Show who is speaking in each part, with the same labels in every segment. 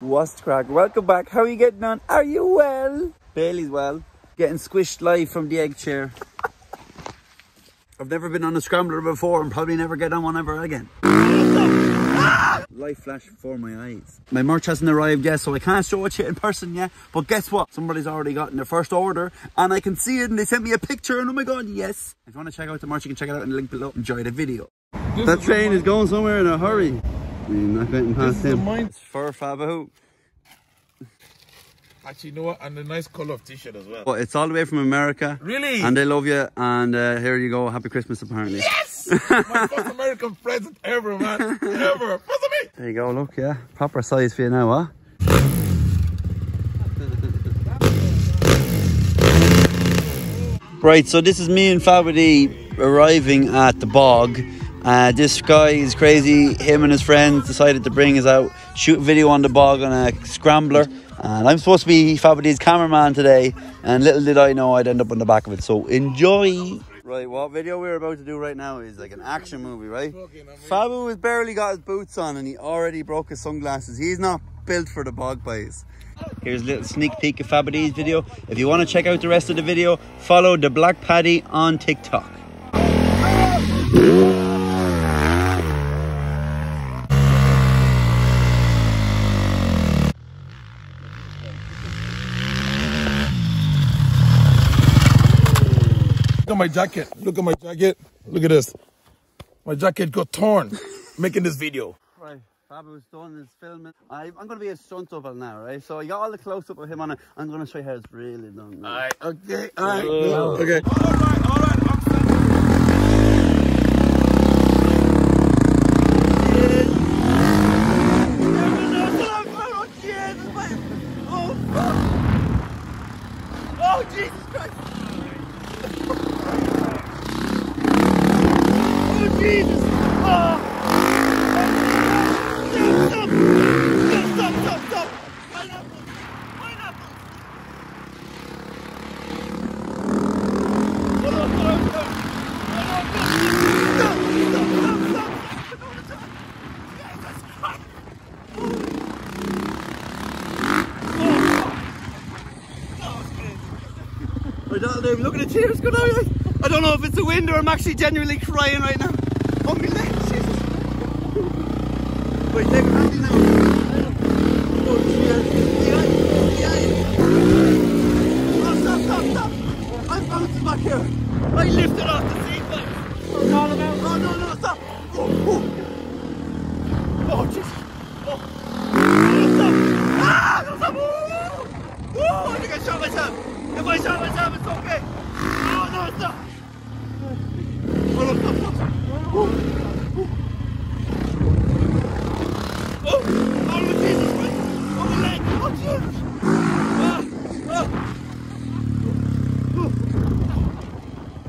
Speaker 1: What's the crack? Welcome back. How are you getting on? Are you well? Bailey's well. Getting squished live from the egg chair. I've never been on a scrambler before and probably never get on one ever again. Light flash before my eyes. My merch hasn't arrived yet, so I can't show it to you in person yet. But guess what? Somebody's already gotten their first order and I can see it and they sent me a picture and oh my god, yes. If you want to check out the merch, you can check it out in the link below. Enjoy the video.
Speaker 2: This
Speaker 1: that train is going somewhere in a hurry. I mean, not getting
Speaker 2: This
Speaker 1: past
Speaker 2: is the
Speaker 1: him.
Speaker 2: mind.
Speaker 1: It's fur Fabo.
Speaker 2: Actually, you know what? And a nice color of t-shirt as well.
Speaker 1: But it's all the way from America.
Speaker 2: Really?
Speaker 1: And they love you. And uh, here you go. Happy Christmas, apparently.
Speaker 2: Yes! My first American present ever, man. Ever. Present me.
Speaker 1: There you go. Look, yeah. Proper size for you now, huh? Right, so this is me and Fabity arriving at the bog. Uh, this guy is crazy. Him and his friends decided to bring us out, shoot a video on the bog on a scrambler. And I'm supposed to be Fabity's cameraman today. And little did I know I'd end up on the back of it. So enjoy. Right, what video we're about to do right now is like an action movie, right? Fabu has barely got his boots on and he already broke his sunglasses. He's not built for the bog boys. Here's a little sneak peek of Fabity's video. If you want to check out the rest of the video, follow the Black Paddy on TikTok.
Speaker 2: My jacket. Look at my jacket. Look at this. My jacket got torn making this video.
Speaker 1: Right, Fabu's done his filming. I, I'm going to be a stunt double now, right? So you got all the close up of him on it. I'm going to show you how it's really done. now.
Speaker 2: Alright, okay, alright.
Speaker 1: Oh.
Speaker 2: Okay. Alright, alright.
Speaker 1: Oh, Jesus Christ! Oh, Jesus! Oh! Stop! Stop! Stop! Stop! Stop! Pineapple! Pineapple! Hold on, hold on, hold on. Hold on, stop! Stop! Stop! Stop! Jesus Christ! Don't know, look at the tears going out. I don't know if it's the wind or I'm actually genuinely crying right now. Oh my legs, Jesus. Wait, take it handy now. Oh, cheers. Yeah, yeah. Oh, stop, stop, stop. I'm bouncing back here. I lifted off the seat, like. Oh, no, no, no. Oh, no, no, stop. Oh, oh. Oh, Jesus. Oh. Oh, stop. Ah, no, stop. Oh, oh, I think I shot myself. It's okay. Oh, no. Oh. Oh, Jesus Christ. Oh, my leg.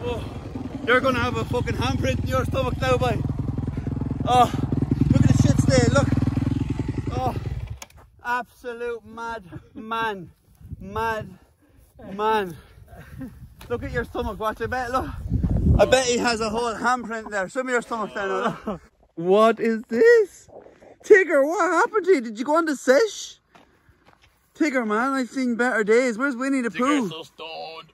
Speaker 1: Oh. You're gonna have a fucking handprint in your stomach now, boy. Oh, look at the shit stay, look. Oh, absolute mad man. Mad man. Look at your stomach, watch, I bet, look. I bet he has a whole handprint there. Show me your stomach there now. look. What is this? Tigger, what happened to you? Did you go on the sesh? Tigger, man, I've seen better days. Where's Winnie the Pooh?
Speaker 2: so stoned.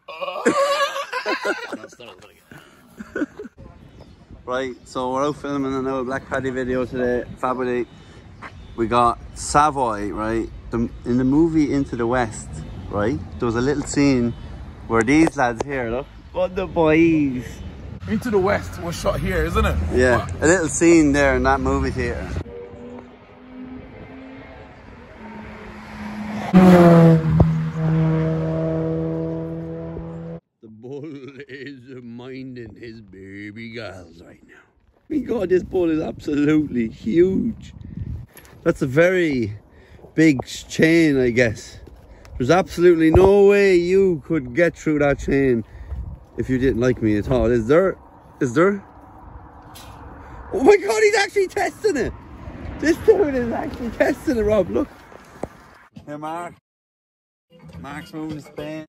Speaker 1: Right, so we're out filming another Black Paddy video today. Fabulous. We got Savoy, right? The, in the movie Into the West, right? There was a little scene where these lads here, look. What the boys.
Speaker 2: Into the West was shot here, isn't it?
Speaker 1: Yeah, a little scene there in that movie theatre. The bull is minding his baby girls right now. My God, this bull is absolutely huge. That's a very big chain, I guess. There's absolutely no way you could get through that chain if you didn't like me at all. Is there? Is there? Oh my God, he's actually testing it. This dude is actually testing it, Rob. Look. Here, Mark. Mark's moving his pen.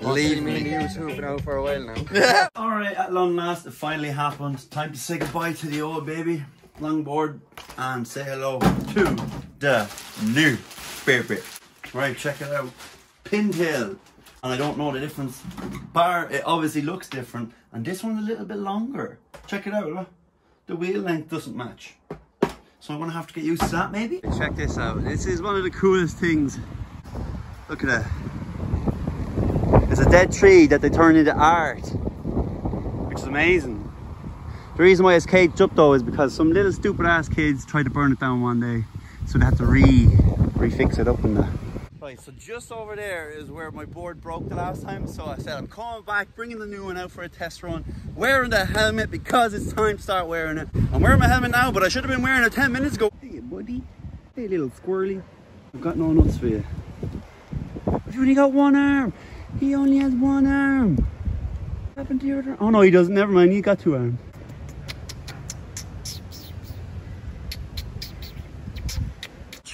Speaker 1: Leave me.
Speaker 3: you was hooping out for a while now.
Speaker 1: All right, at long last, it finally happened. Time to say goodbye to the old baby. longboard and say hello to the new baby. Right, check it out. Pintail. And I don't know the difference. Bar, it obviously looks different. And this one's a little bit longer. Check it out. Look. The wheel length doesn't match. So I'm gonna have to get used to that maybe. Check this out. This is one of the coolest things. Look at that. It's a dead tree that they turn into art. Which is amazing. The reason why it's caged up though is because some little stupid ass kids tried to burn it down one day. So they had to re refix it up in the Right, so just over there is where my board broke the last time. So I said I'm coming back, bringing the new one out for a test run, wearing the helmet because it's time to start wearing it. I'm wearing my helmet now, but I should have been wearing it 10 minutes ago. Hey, buddy. Hey, little squirrely. I've got no nuts for you. You've only got one arm. He only has one arm. What happened to your other? Oh no, he doesn't. Never mind. He got two arms.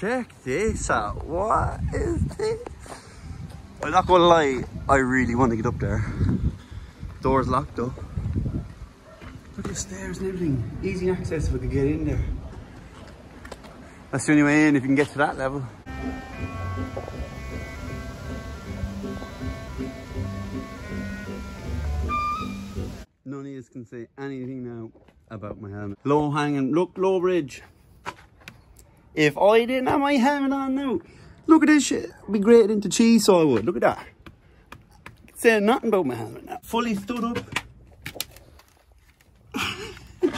Speaker 1: Check this out. What is this? I'm not gonna lie, I really want to get up there. Door's locked though. Look at the stairs and everything. Easy access if I could get in there. That's the only way in if you can get to that level. None of you can say anything now about my helmet. Low hanging, look, low ridge. If I didn't have my helmet on now, look at this shit. I'd be grated into cheese, so I would. Look at that. Say nothing about my helmet now. Fully stood up.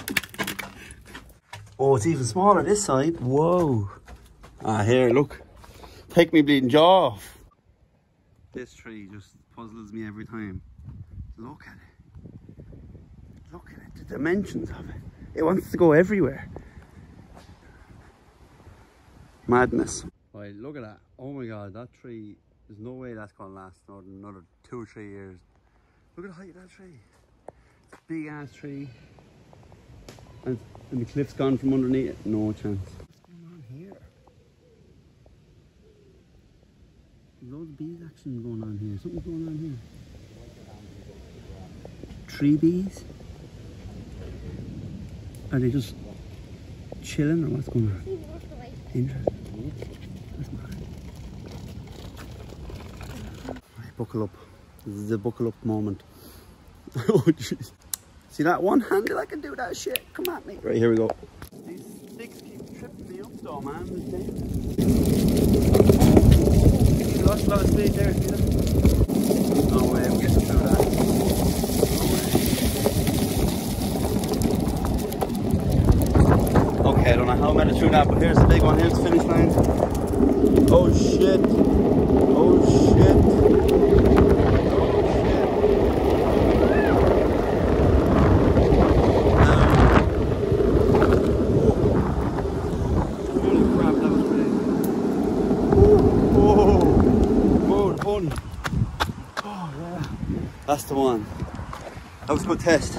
Speaker 1: oh, it's even smaller this side. Whoa. Ah, here, look. Take me bleeding jaw off. This tree just puzzles me every time. Look at it. Look at it, the dimensions of it. It wants to go everywhere. Madness. Right, look at that. Oh my god, that tree, there's no way that's gonna last more another two or three years. Look at the height of that tree. It's a big ass tree. And, and the cliff's gone from underneath it. No chance. What's going on here? There's loads of bees action going on here. Something's going on here. Tree bees? Are they just chilling or what's going on? Interesting. Right, buckle up. This is the buckle up moment. oh jeez. See that one handle? I can do that shit. Come at me. Right, here we go. These sticks keep tripping me up though, man. You lost a lot of speed there, see that? No way, I'm getting through that. Okay, I don't know that, but here's the big one. Here's the finish line. Oh shit. Oh shit. Oh. That's the one. That was a good test.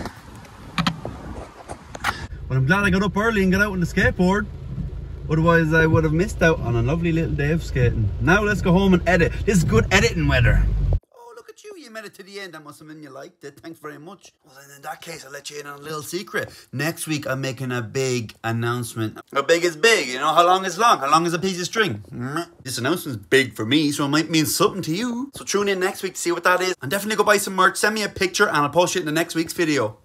Speaker 1: But I'm glad I got up early and got out on the skateboard. Otherwise, I would have missed out on a lovely little day of skating. Now let's go home and edit. This is good editing weather. Oh, look at you. You made it to the end. That must have meant you liked it. Thanks very much. Well, then in that case, I'll let you in on a little secret. Next week, I'm making a big announcement. How big is big? You know, how long is long? How long is a piece of string? This announcement's big for me, so it might mean something to you. So tune in next week to see what that is. And definitely go buy some merch. Send me a picture and I'll post it in the next week's video.